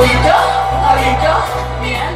How you go? How you go? Yeah.